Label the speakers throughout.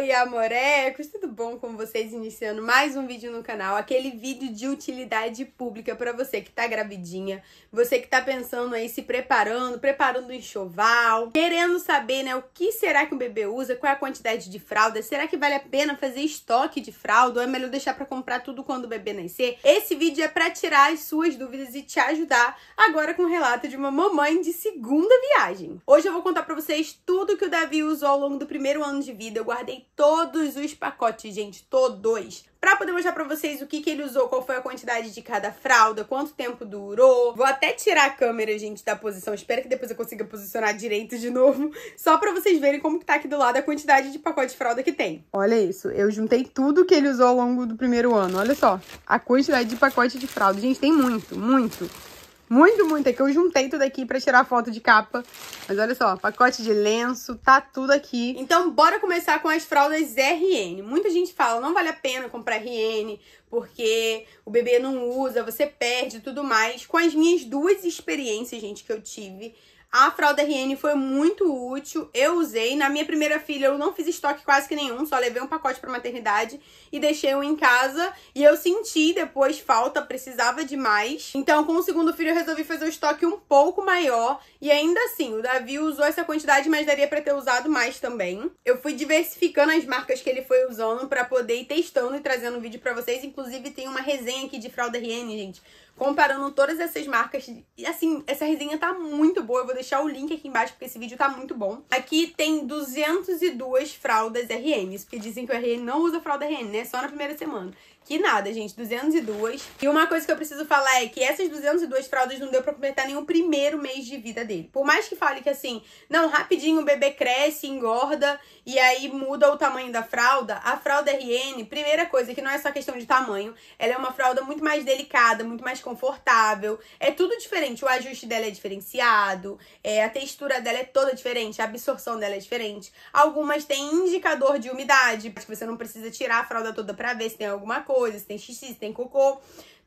Speaker 1: Oi, amorecos! Tudo bom com vocês? Iniciando mais um vídeo no canal, aquele vídeo de utilidade pública para você que tá gravidinha, você que tá pensando aí, se preparando, preparando o enxoval, querendo saber, né, o que será que o bebê usa, qual é a quantidade de fralda, será que vale a pena fazer estoque de fralda ou é melhor deixar para comprar tudo quando o bebê nascer? Esse vídeo é para tirar as suas dúvidas e te ajudar agora com o relato de uma mamãe de segunda viagem. Hoje eu vou contar para vocês tudo que o Davi usou ao longo do primeiro ano de vida. Eu guardei todos os pacotes, gente, todos. Pra poder mostrar pra vocês o que, que ele usou, qual foi a quantidade de cada fralda, quanto tempo durou. Vou até tirar a câmera, gente, da posição. Espero que depois eu consiga posicionar direito de novo. Só pra vocês verem como que tá aqui do lado a quantidade de pacote de fralda que tem. Olha isso, eu juntei tudo que ele usou ao longo do primeiro ano. Olha só, a quantidade de pacote de fralda. Gente, tem muito, muito. Muito, muito. É que eu juntei tudo aqui pra tirar foto de capa. Mas olha só, pacote de lenço, tá tudo aqui. Então, bora começar com as fraldas RN. Muita gente fala, não vale a pena comprar RN, porque o bebê não usa, você perde e tudo mais. Com as minhas duas experiências, gente, que eu tive, a fralda RN foi muito útil, eu usei. Na minha primeira filha eu não fiz estoque quase que nenhum, só levei um pacote para maternidade e deixei um em casa. E eu senti depois falta, precisava de mais. Então, com o segundo filho eu resolvi fazer o estoque um pouco maior. E ainda assim, o Davi usou essa quantidade, mas daria para ter usado mais também. Eu fui diversificando as marcas que ele foi usando para poder ir testando e trazendo vídeo para vocês. Inclusive tem uma resenha aqui de fralda RN, gente comparando todas essas marcas. E assim, essa resenha tá muito boa. Eu vou deixar o link aqui embaixo porque esse vídeo tá muito bom. Aqui tem 202 fraldas RNs, porque dizem que o RN não usa fralda RN, né? Só na primeira semana. Que nada, gente, 202. E uma coisa que eu preciso falar é que essas 202 fraldas não deu pra completar nem o primeiro mês de vida dele. Por mais que fale que assim, não, rapidinho o bebê cresce, engorda e aí muda o tamanho da fralda, a fralda RN, primeira coisa, que não é só questão de tamanho, ela é uma fralda muito mais delicada, muito mais confortável. É tudo diferente, o ajuste dela é diferenciado, é, a textura dela é toda diferente, a absorção dela é diferente. Algumas têm indicador de umidade, que você não precisa tirar a fralda toda pra ver se tem alguma coisa, se tem xixi, se tem cocô.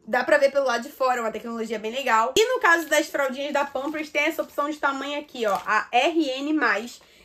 Speaker 1: Dá pra ver pelo lado de fora, uma tecnologia bem legal. E no caso das fraldinhas da Pampers, tem essa opção de tamanho aqui, ó, a RN+,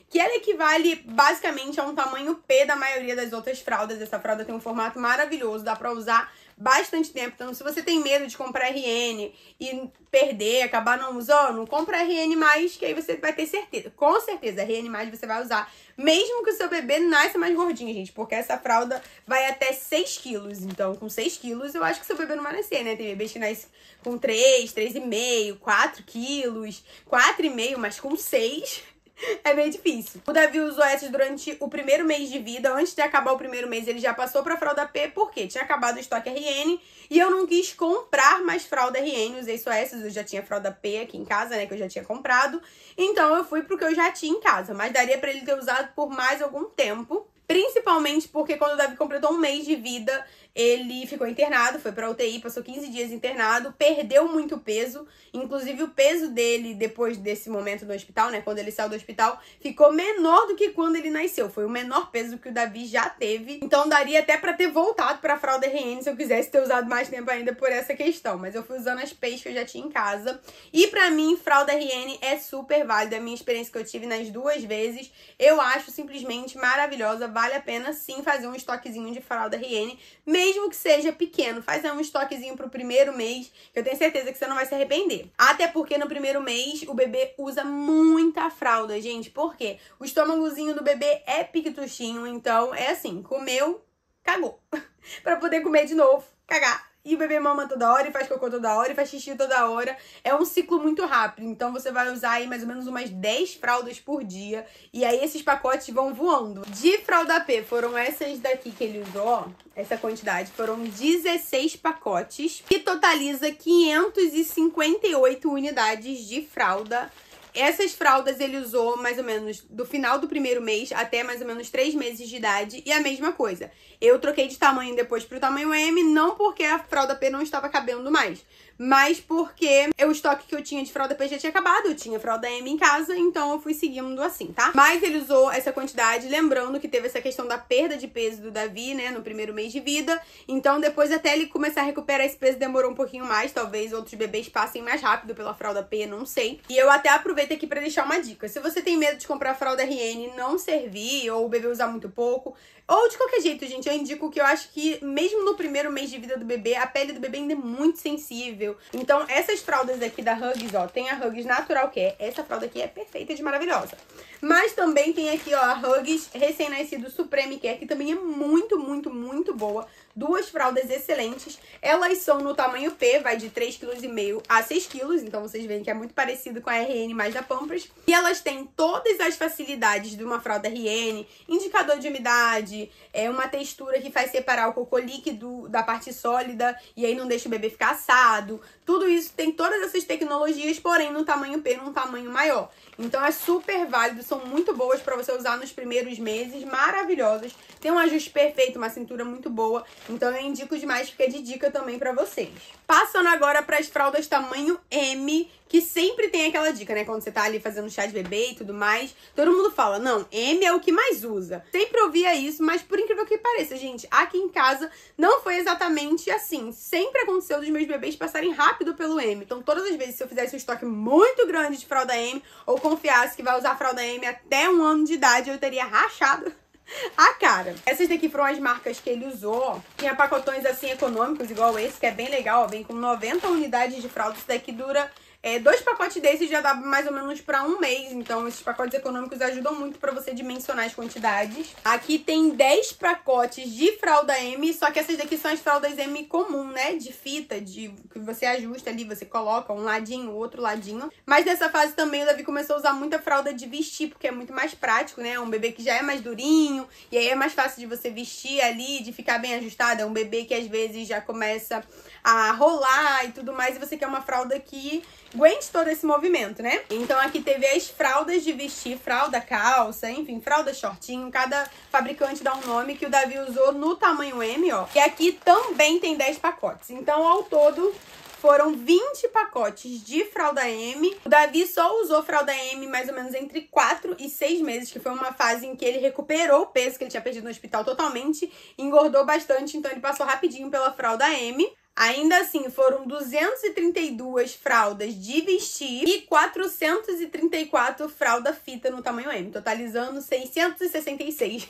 Speaker 1: que ela equivale basicamente a um tamanho P da maioria das outras fraldas. Essa fralda tem um formato maravilhoso, dá pra usar bastante tempo. Então, se você tem medo de comprar RN e perder, acabar não usando, compra RN+, que aí você vai ter certeza. Com certeza, RN+, você vai usar. Mesmo que o seu bebê nasça mais gordinho, gente. Porque essa fralda vai até 6 quilos. Então, com 6 quilos, eu acho que seu bebê não vai nascer, né? Tem bebês que nascem com 3, 3,5, 4 quilos, 4,5, mas com 6 é bem difícil. O Davi usou essas durante o primeiro mês de vida. Antes de acabar o primeiro mês, ele já passou pra fralda P, porque tinha acabado o estoque RN e eu não quis comprar mais fralda RN. Usei só essas, eu já tinha fralda P aqui em casa, né, que eu já tinha comprado. Então eu fui pro que eu já tinha em casa, mas daria para ele ter usado por mais algum tempo. Principalmente porque quando o Davi completou um mês de vida, ele ficou internado, foi pra UTI, passou 15 dias internado, perdeu muito peso. Inclusive, o peso dele, depois desse momento no hospital, né? Quando ele saiu do hospital, ficou menor do que quando ele nasceu. Foi o menor peso que o Davi já teve. Então, daria até para ter voltado pra fralda RN se eu quisesse ter usado mais tempo ainda por essa questão. Mas eu fui usando as peixes que eu já tinha em casa. E para mim, fralda RN é super válida. A minha experiência que eu tive nas duas vezes, eu acho simplesmente maravilhosa. Vale a pena sim fazer um estoquezinho de fralda RN, mesmo mesmo que seja pequeno, faz um estoquezinho pro primeiro mês, que eu tenho certeza que você não vai se arrepender. Até porque no primeiro mês o bebê usa muita fralda, gente. Por quê? O estômagozinho do bebê é piquetuchinho, então é assim, comeu, cagou. para poder comer de novo, cagar e o bebê mama toda hora e faz cocô toda hora e faz xixi toda hora. É um ciclo muito rápido. Então você vai usar aí mais ou menos umas 10 fraldas por dia. E aí esses pacotes vão voando. De fralda P foram essas daqui que ele usou, ó. Essa quantidade. Foram 16 pacotes. Que totaliza 558 unidades de fralda essas fraldas ele usou mais ou menos do final do primeiro mês até mais ou menos três meses de idade. E a mesma coisa. Eu troquei de tamanho depois pro tamanho M, não porque a fralda P não estava cabendo mais, mas porque o estoque que eu tinha de fralda P já tinha acabado, eu tinha fralda M em casa, então eu fui seguindo assim, tá? Mas ele usou essa quantidade, lembrando que teve essa questão da perda de peso do Davi, né, no primeiro mês de vida, então depois até ele começar a recuperar esse peso demorou um pouquinho mais, talvez outros bebês passem mais rápido pela fralda P, não sei. E eu até aproveito aqui para deixar uma dica. Se você tem medo de comprar fralda RN não servir, ou o bebê usar muito pouco, ou de qualquer jeito, gente, eu indico que eu acho que mesmo no primeiro mês de vida do bebê, a pele do bebê ainda é muito sensível. Então, essas fraldas aqui da Hugs, ó, tem a Hugs Natural Care. Essa fralda aqui é perfeita de maravilhosa. Mas também tem aqui, ó, a Hugs recém-nascido Supreme Care, que também é muito, muito, muito boa. Duas fraldas excelentes. Elas são no tamanho P, vai de 3,5 kg a 6 kg, então vocês veem que é muito parecido com a RN mais da Pampers. E elas têm todas as facilidades de uma fralda RN, indicador de umidade, é uma textura que faz separar o cocô líquido da parte sólida e aí não deixa o bebê ficar assado. Tudo isso tem todas essas tecnologias, porém no tamanho P, num tamanho maior. Então é super válido, são muito boas para você usar nos primeiros meses, maravilhosas. Tem um ajuste perfeito, uma cintura muito boa. Então eu indico demais, fica de dica também para vocês. Passando agora para as fraldas tamanho M, que sempre tem aquela dica, né? Quando você tá ali fazendo chá de bebê e tudo mais, todo mundo fala: "Não, M é o que mais usa". Sempre ouvia isso, mas por incrível que pareça, gente, aqui em casa não foi exatamente assim. Sempre aconteceu dos meus bebês passarem rápido pelo M. Então, todas as vezes se eu fizesse um estoque muito grande de fralda M ou confiasse que vai usar fralda M até um ano de idade, eu teria rachado a cara. Essas daqui foram as marcas que ele usou. Tinha pacotões assim econômicos, igual esse, que é bem legal, ó. Vem com 90 unidades de fralda. Isso daqui dura é, dois pacotes desses já dá mais ou menos para um mês, então esses pacotes econômicos ajudam muito para você dimensionar as quantidades. Aqui tem 10 pacotes de fralda M, só que essas daqui são as fraldas M comum, né? De fita, de que você ajusta ali, você coloca um ladinho, outro ladinho. Mas nessa fase também o Davi começou a usar muita fralda de vestir, porque é muito mais prático, né? É um bebê que já é mais durinho, e aí é mais fácil de você vestir ali, de ficar bem ajustado. É um bebê que às vezes já começa a rolar e tudo mais, e você quer uma fralda que aguente todo esse movimento, né? Então aqui teve as fraldas de vestir, fralda, calça, enfim, fralda shortinho. Cada fabricante dá um nome que o Davi usou no tamanho M, ó. E aqui também tem 10 pacotes. Então, ao todo, foram 20 pacotes de fralda M. O Davi só usou fralda M mais ou menos entre 4 e 6 meses, que foi uma fase em que ele recuperou o peso que ele tinha perdido no hospital totalmente, engordou bastante, então ele passou rapidinho pela fralda M. Ainda assim, foram 232 fraldas de vestir e 434 fralda fita no tamanho M, totalizando 666.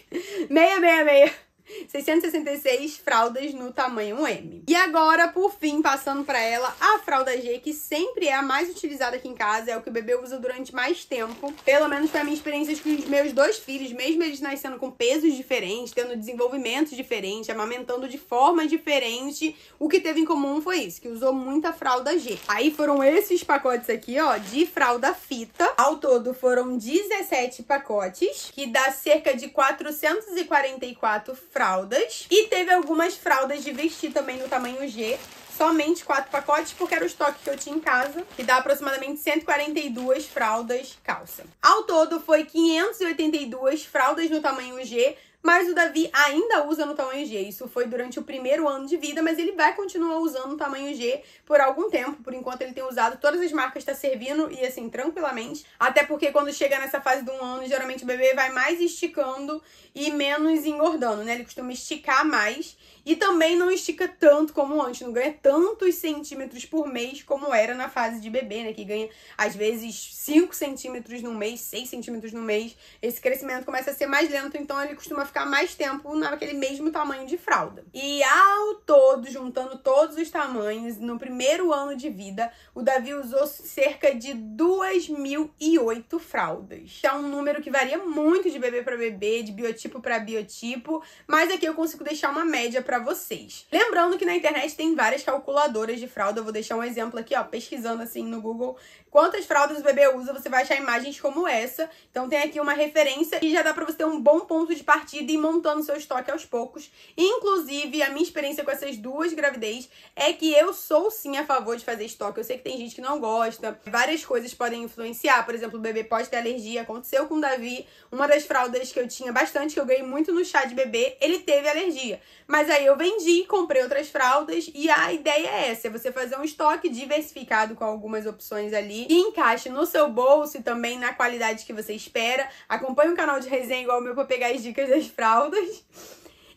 Speaker 1: 666 666 fraldas no tamanho M. E agora, por fim, passando para ela, a fralda G, que sempre é a mais utilizada aqui em casa, é o que o bebê usa durante mais tempo. Pelo menos foi a minha experiência com os meus dois filhos, mesmo eles nascendo com pesos diferentes, tendo desenvolvimentos diferentes, amamentando de forma diferente, o que teve em comum foi isso, que usou muita fralda G. Aí foram esses pacotes aqui, ó, de fralda fita. Ao todo foram 17 pacotes, que dá cerca de 444 fraldas fraldas. E teve algumas fraldas de vestir também no tamanho G. Somente quatro pacotes, porque era o estoque que eu tinha em casa, que dá aproximadamente 142 fraldas calça. Ao todo, foi 582 fraldas no tamanho G, mas o Davi ainda usa no tamanho G. Isso foi durante o primeiro ano de vida, mas ele vai continuar usando no tamanho G por algum tempo. Por enquanto ele tem usado todas as marcas, está servindo e assim, tranquilamente. Até porque quando chega nessa fase de um ano, geralmente o bebê vai mais esticando e menos engordando, né? Ele costuma esticar mais. E também não estica tanto como antes, não ganha tantos centímetros por mês como era na fase de bebê, né? Que ganha às vezes 5 centímetros no mês, 6 centímetros no mês. Esse crescimento começa a ser mais lento, então ele costuma ficar mais tempo naquele mesmo tamanho de fralda. E ao todo, juntando todos os tamanhos, no primeiro ano de vida, o Davi usou cerca de 2.008 fraldas. É um número que varia muito de bebê para bebê, de biotipo para biotipo, mas aqui eu consigo deixar uma média para vocês. Lembrando que na internet tem várias calculadoras de fralda, eu vou deixar um exemplo aqui, ó, pesquisando assim no Google quantas fraldas o bebê usa, você vai achar imagens como essa. Então tem aqui uma referência e já dá para você ter um bom ponto de partida divertida e montando seu estoque aos poucos. Inclusive, a minha experiência com essas duas gravidez é que eu sou sim a favor de fazer estoque. Eu sei que tem gente que não gosta, várias coisas podem influenciar. Por exemplo, o bebê pode ter alergia. Aconteceu com o Davi, uma das fraldas que eu tinha bastante, que eu ganhei muito no chá de bebê, ele teve alergia. Mas aí eu vendi, comprei outras fraldas e a ideia é essa: é você fazer um estoque diversificado com algumas opções ali e encaixe no seu bolso e também na qualidade que você espera. Acompanhe um canal de resenha igual o meu pra pegar as dicas das fraldas.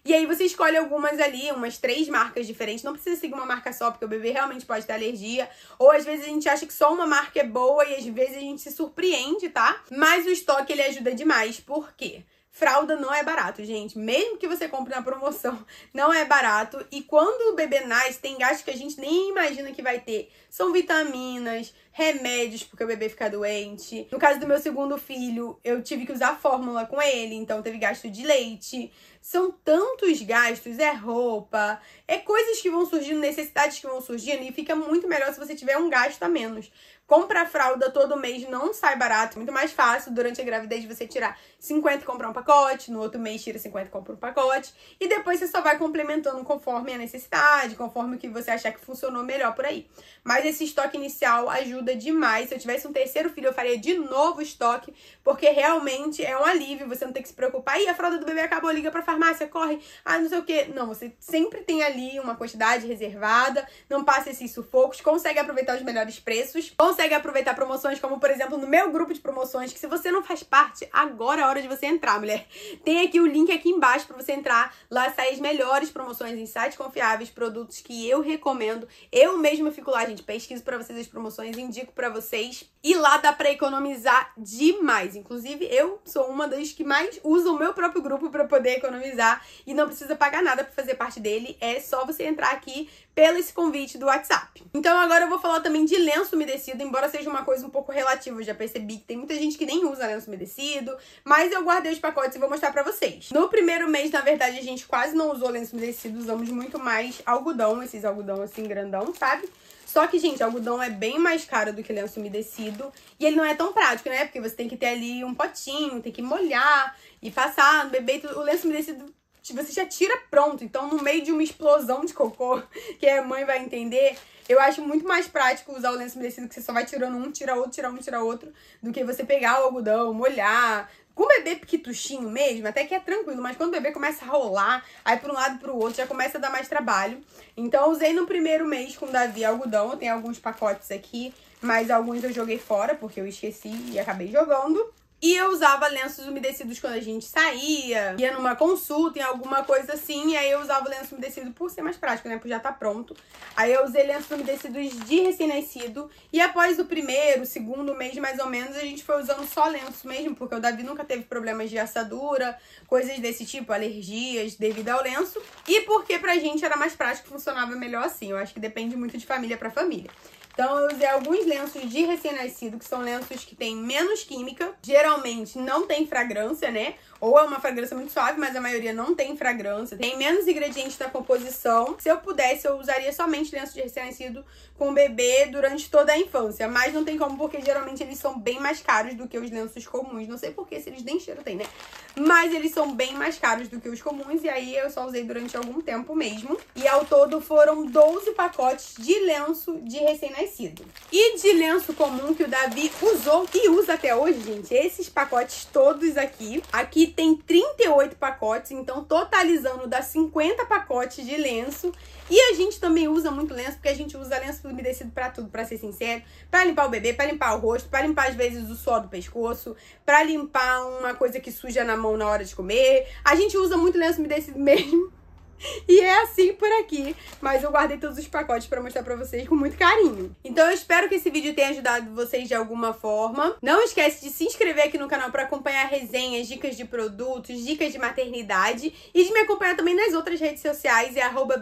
Speaker 1: E aí você escolhe algumas ali, umas três marcas diferentes. Não precisa seguir uma marca só, porque o bebê realmente pode ter alergia. Ou às vezes a gente acha que só uma marca é boa e às vezes a gente se surpreende, tá? Mas o estoque ele ajuda demais. Por quê? Fralda não é barato, gente. Mesmo que você compre na promoção, não é barato. E quando o bebê nasce, tem gastos que a gente nem imagina que vai ter. São vitaminas, remédios porque o bebê fica doente. No caso do meu segundo filho, eu tive que usar fórmula com ele, então teve gasto de leite. São tantos gastos, é roupa, é coisas que vão surgindo, necessidades que vão surgindo, e fica muito melhor se você tiver um gasto a menos. Comprar fralda todo mês não sai barato, muito mais fácil durante a gravidez você tirar 50 e comprar um pacote, no outro mês tira 50 e compra um pacote, e depois você só vai complementando conforme a necessidade, conforme o que você achar que funcionou melhor por aí. Mas esse estoque inicial ajuda demais. Se eu tivesse um terceiro filho, eu faria de novo estoque, porque realmente é um alívio você não ter que se preocupar. E a fralda do bebê acabou, liga pra farmácia, corre, ah, não sei o que. Não, você sempre tem ali uma quantidade reservada, não passa esses sufocos, consegue aproveitar os melhores preços, consegue consegue aproveitar promoções, como por exemplo no meu grupo de promoções, que se você não faz parte, agora é hora de você entrar, mulher. Tem aqui o link aqui embaixo para você entrar. Lá saem as melhores promoções em sites confiáveis, produtos que eu recomendo. Eu mesma fico lá, gente, pesquiso para vocês as promoções, indico para vocês. E lá dá para economizar demais. Inclusive, eu sou uma das que mais usa o meu próprio grupo para poder economizar e não precisa pagar nada para fazer parte dele. É só você entrar aqui pelo esse convite do WhatsApp. Então agora eu vou falar também de lenço umedecido, embora seja uma coisa um pouco relativa, eu já percebi que tem muita gente que nem usa lenço umedecido, mas eu guardei os pacotes e vou mostrar pra vocês. No primeiro mês, na verdade, a gente quase não usou lenço umedecido, usamos muito mais algodão, esses algodão assim grandão, sabe? Só que, gente, algodão é bem mais caro do que lenço umedecido. E ele não é tão prático, né? Porque você tem que ter ali um potinho, tem que molhar e passar no bebê. O lenço umedecido você já tira pronto. Então, no meio de uma explosão de cocô, que a mãe vai entender, eu acho muito mais prático usar o lenço umedecido, que você só vai tirando um, tira outro, tira um, tira outro, do que você pegar o algodão, molhar. Com o bebê piquituchinho mesmo, até que é tranquilo, mas quando o bebê começa a rolar, aí para um lado para o outro, já começa a dar mais trabalho. Então, eu usei no primeiro mês com o Davi algodão, eu tenho alguns pacotes aqui, mas alguns eu joguei fora, porque eu esqueci e acabei jogando. E eu usava lenços umedecidos quando a gente saía, ia numa consulta, em alguma coisa assim. E aí eu usava o lenço umedecido por ser mais prático, né? Por já tá pronto. Aí eu usei lenços umedecidos de recém-nascido. E após o primeiro, segundo mês mais ou menos, a gente foi usando só lenço mesmo, porque o Davi nunca teve problemas de assadura, coisas desse tipo, alergias devido ao lenço. E porque pra gente era mais prático, funcionava melhor assim. Eu acho que depende muito de família para família. Então, eu usei alguns lenços de recém-nascido, que são lenços que têm menos química. Geralmente não tem fragrância, né? Ou é uma fragrância muito suave, mas a maioria não tem fragrância. Tem menos ingredientes na composição. Se eu pudesse, eu usaria somente lenço de recém-nascido com bebê durante toda a infância. Mas não tem como, porque geralmente eles são bem mais caros do que os lenços comuns. Não sei porquê, se eles nem cheiro tem, né? Mas eles são bem mais caros do que os comuns. E aí eu só usei durante algum tempo mesmo. E ao todo foram 12 pacotes de lenço de recém-nascido. E de lenço comum que o Davi usou e usa até hoje, gente. Esses pacotes todos aqui. Aqui tem 38 pacotes, então totalizando dá 50 pacotes de lenço. E a gente também usa muito lenço, porque a gente usa lenço umedecido para tudo, para ser sincero. Para limpar o bebê, para limpar o rosto, para limpar às vezes o suor do pescoço, para limpar uma coisa que suja na mão na hora de comer. A gente usa muito lenço umedecido mesmo e é assim por aqui, mas eu guardei todos os pacotes para mostrar para vocês com muito carinho. Então eu espero que esse vídeo tenha ajudado vocês de alguma forma. Não esquece de se inscrever aqui no canal para acompanhar resenhas, dicas de produtos, dicas de maternidade e de me acompanhar também nas outras redes sociais, é arroba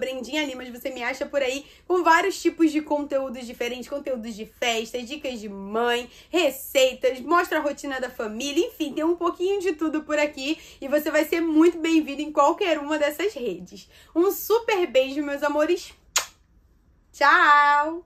Speaker 1: você me acha por aí com vários tipos de conteúdos diferentes, conteúdos de festa, dicas de mãe, receitas, mostra a rotina da família, enfim, tem um pouquinho de tudo por aqui e você vai ser muito bem-vindo em qualquer uma dessas redes. Um super beijo, meus amores. Tchau!